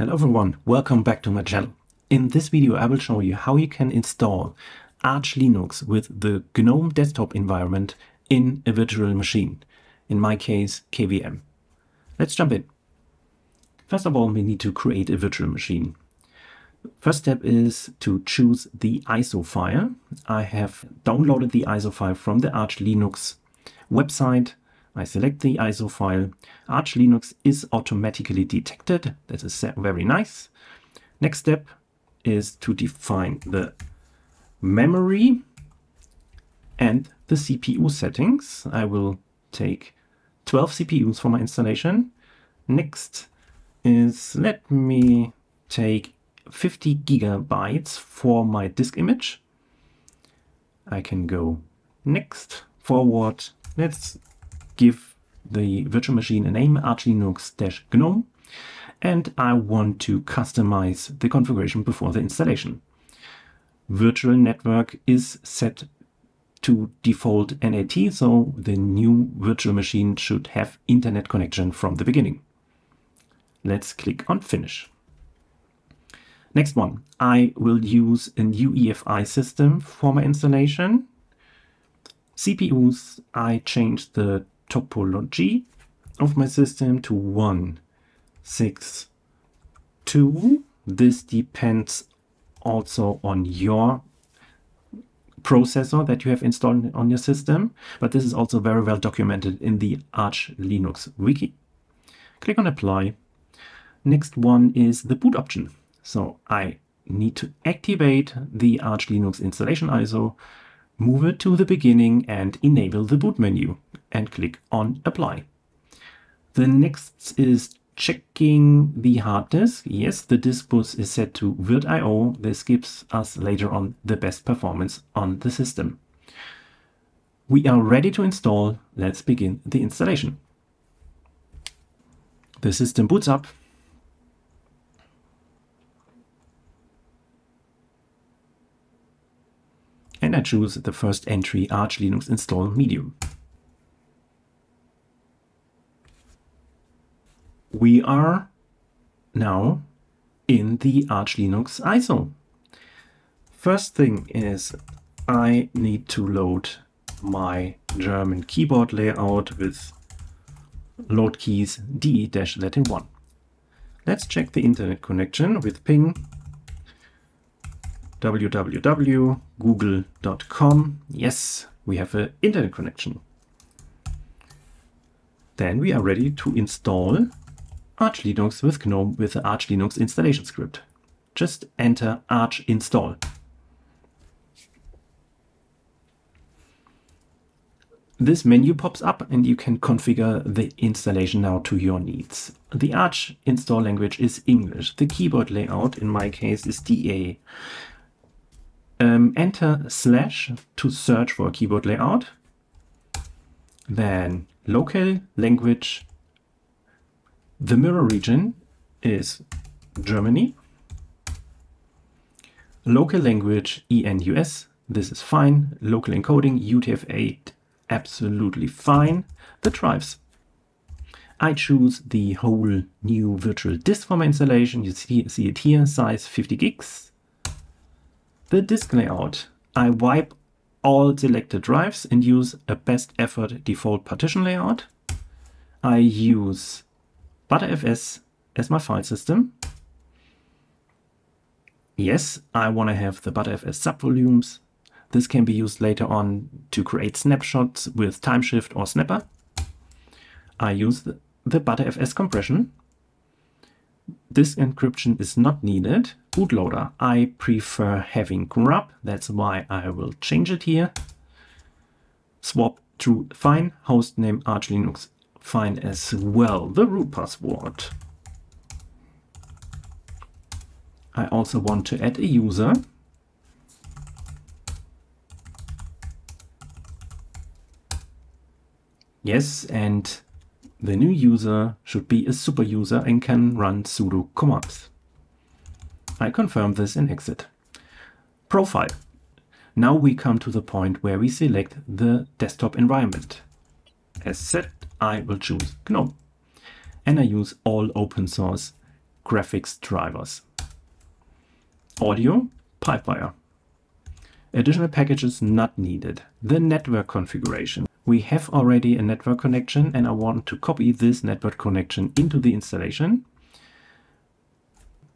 Hello everyone, welcome back to my channel. In this video I will show you how you can install Arch Linux with the GNOME desktop environment in a virtual machine, in my case KVM. Let's jump in. First of all we need to create a virtual machine. First step is to choose the ISO file. I have downloaded the ISO file from the Arch Linux website I select the ISO file. Arch Linux is automatically detected. That is very nice. Next step is to define the memory and the CPU settings. I will take 12 CPUs for my installation. Next is let me take 50 gigabytes for my disk image. I can go next, forward. Let's give the virtual machine a name, Arch Linux-GNOME, and I want to customize the configuration before the installation. Virtual network is set to default NAT, so the new virtual machine should have internet connection from the beginning. Let's click on Finish. Next one, I will use a new EFI system for my installation. CPUs, I changed the topology of my system to 1, 6, 2. This depends also on your processor that you have installed on your system, but this is also very well documented in the Arch Linux wiki. Click on apply. Next one is the boot option. So I need to activate the Arch Linux installation ISO move it to the beginning and enable the boot menu and click on apply. The next is checking the hard disk. Yes, the disk bus is set to virtio. This gives us later on the best performance on the system. We are ready to install. Let's begin the installation. The system boots up and I choose the first entry Arch Linux install medium. We are now in the Arch Linux ISO. First thing is I need to load my German keyboard layout with load keys DE-Latin 1. Let's check the internet connection with ping www.google.com. Yes, we have an internet connection. Then we are ready to install Arch Linux with GNOME with the Arch Linux installation script. Just enter arch install. This menu pops up and you can configure the installation now to your needs. The Arch install language is English. The keyboard layout in my case is DA. Um, enter slash to search for a keyboard layout. Then local language. The mirror region is Germany. Local language ENUS. This is fine. Local encoding UTF-8 absolutely fine. The drives. I choose the whole new virtual disk for my installation. You see, see it here, size 50 gigs the disk layout, I wipe all selected drives and use a best effort default partition layout. I use Btrfs as my file system. Yes, I want to have the Btrfs subvolumes. This can be used later on to create snapshots with Timeshift or Snapper. I use the, the Btrfs compression this encryption is not needed. Bootloader, I prefer having grub. That's why I will change it here. Swap to fine. Hostname Arch Linux fine as well. The root password. I also want to add a user. Yes, and the new user should be a super user and can run sudo commands. I confirm this and exit. Profile. Now we come to the point where we select the desktop environment. As said, I will choose GNOME. And I use all open source graphics drivers. Audio, Pipewire. Additional packages not needed. The network configuration. We have already a network connection and I want to copy this network connection into the installation.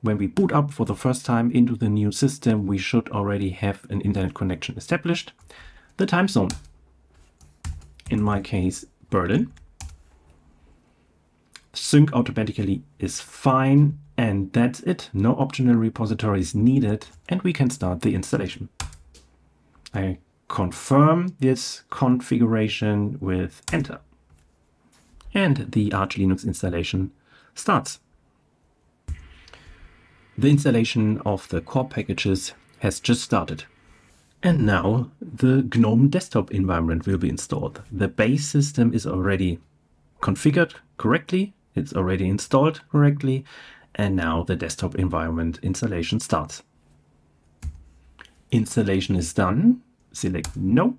When we boot up for the first time into the new system, we should already have an internet connection established. The time zone. In my case, Berlin. Sync automatically is fine and that's it. No optional repositories needed and we can start the installation. I confirm this configuration with enter. And the Arch Linux installation starts. The installation of the core packages has just started. And now the GNOME desktop environment will be installed. The base system is already configured correctly, it's already installed correctly, and now the desktop environment installation starts. Installation is done, select no,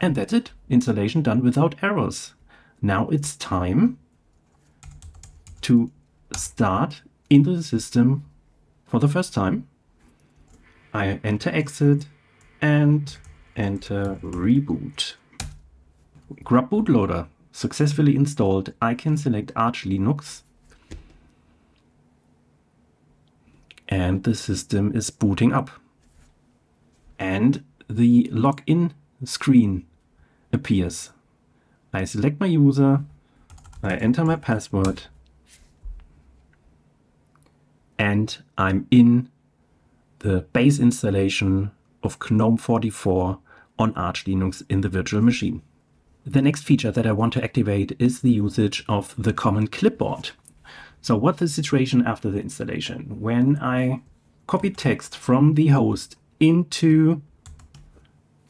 and that's it, installation done without errors. Now it's time to start into the system for the first time. I enter exit and enter reboot. Grub bootloader successfully installed. I can select Arch Linux and the system is booting up. And the login screen appears. I select my user, I enter my password, and I'm in the base installation of GNOME 44 on Arch Linux in the virtual machine. The next feature that I want to activate is the usage of the common clipboard. So what's the situation after the installation? When I copy text from the host into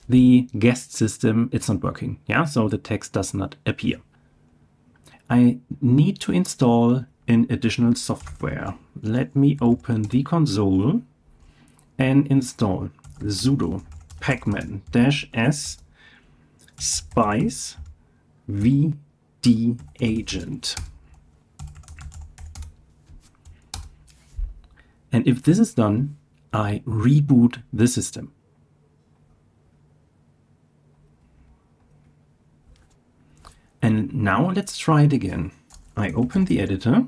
the guest system, it's not working. Yeah, so the text does not appear. I need to install an additional software. Let me open the console and install sudo pacman-s spice vd agent. And if this is done, I reboot the system. And now let's try it again. I open the editor,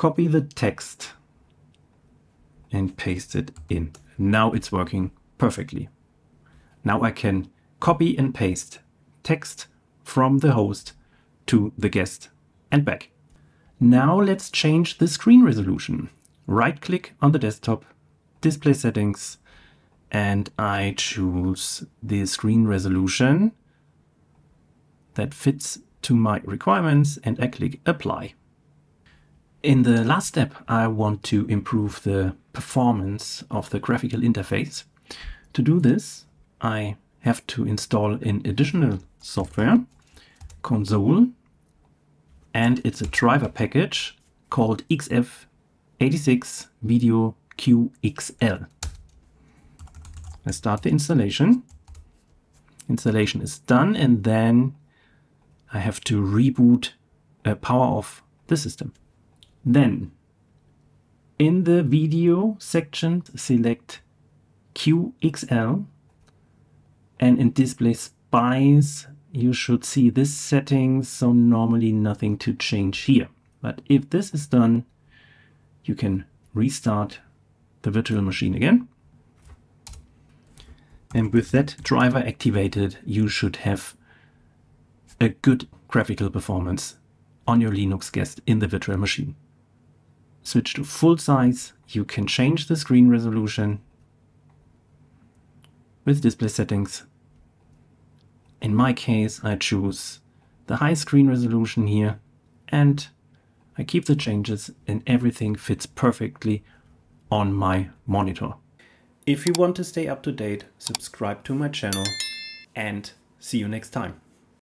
copy the text and paste it in. Now it's working perfectly. Now I can copy and paste text from the host to the guest and back. Now let's change the screen resolution. Right click on the desktop, display settings, and I choose the screen resolution that fits to my requirements and I click apply. In the last step, I want to improve the performance of the graphical interface. To do this, I have to install an additional software, console, and it's a driver package called XF86 Video QXL. I start the installation. Installation is done and then I have to reboot uh, power off the system. Then in the video section, select QXL and in display spice, you should see this setting. So normally nothing to change here. But if this is done, you can restart the virtual machine again. And with that driver activated, you should have a good graphical performance on your Linux guest in the virtual machine switch to full size, you can change the screen resolution with display settings. In my case, I choose the high screen resolution here and I keep the changes and everything fits perfectly on my monitor. If you want to stay up to date, subscribe to my channel and see you next time.